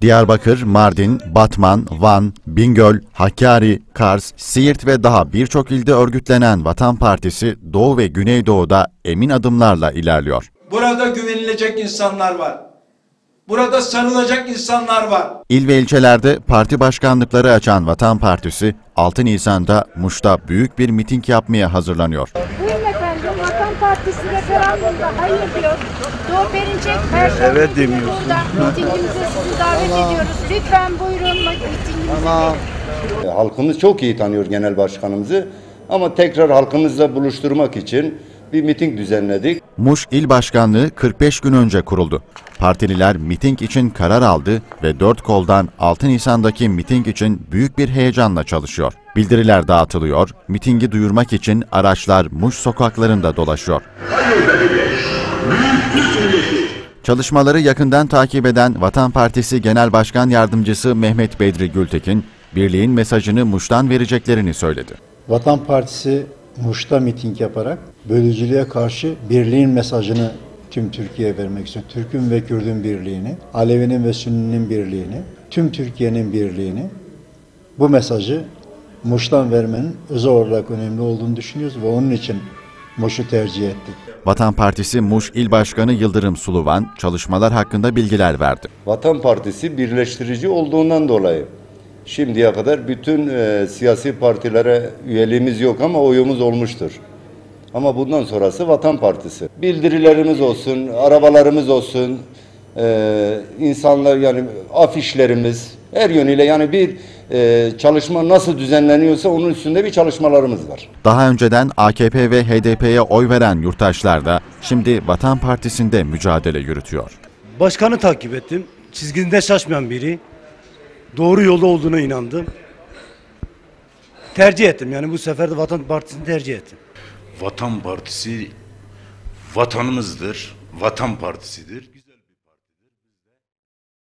Diyarbakır, Mardin, Batman, Van, Bingöl, Hakkari, Kars, Siirt ve daha birçok ilde örgütlenen Vatan Partisi Doğu ve Güneydoğu'da emin adımlarla ilerliyor. Burada güvenilecek insanlar var. Burada sarılacak insanlar var. İl ve ilçelerde parti başkanlıkları açan Vatan Partisi 6 Nisan'da Muş'ta büyük bir miting yapmaya hazırlanıyor. Partisi referandumda hayır diyor. Doğu Perinçek Perşembe Evet demiyorsun. burada mitingimize sizi davet ediyoruz. Lütfen buyurun mitingimize gelin. E, Halkımız çok iyi tanıyor genel başkanımızı ama tekrar halkımızla buluşturmak için bir miting düzenledik. Muş İl Başkanlığı 45 gün önce kuruldu. Partililer miting için karar aldı ve dört koldan 6 Nisan'daki miting için büyük bir heyecanla çalışıyor. Bildiriler dağıtılıyor, mitingi duyurmak için araçlar Muş sokaklarında dolaşıyor. Çalışmaları yakından takip eden Vatan Partisi Genel Başkan Yardımcısı Mehmet Bedri Gültekin, birliğin mesajını Muş'tan vereceklerini söyledi. Vatan Partisi Muş'ta miting yaparak bölücülüğe karşı birliğin mesajını tüm Türkiye'ye vermek istiyor. Türk'ün ve Kürd'ün birliğini, Alevi'nin ve Sünni'nin birliğini, tüm Türkiye'nin birliğini bu mesajı Muş'tan vermenin özel olarak önemli olduğunu düşünüyoruz ve onun için Muş'u tercih ettik. Vatan Partisi Muş İl Başkanı Yıldırım Suluvan çalışmalar hakkında bilgiler verdi. Vatan Partisi birleştirici olduğundan dolayı şimdiye kadar bütün e, siyasi partilere üyeliğimiz yok ama oyumuz olmuştur. Ama bundan sonrası Vatan Partisi. Bildirilerimiz olsun, arabalarımız olsun, e, insanlar yani afişlerimiz her yönüyle yani bir e, çalışma nasıl düzenleniyorsa onun üstünde bir çalışmalarımız var. Daha önceden AKP ve HDP'ye oy veren yurttaşlar da şimdi Vatan Partisi'nde mücadele yürütüyor. Başkanı takip ettim. Çizginde şaşmayan biri. Doğru yolda olduğuna inandım. Tercih ettim. Yani bu sefer de Vatan Partisi'ni tercih ettim. Vatan Partisi vatanımızdır, vatan partisidir.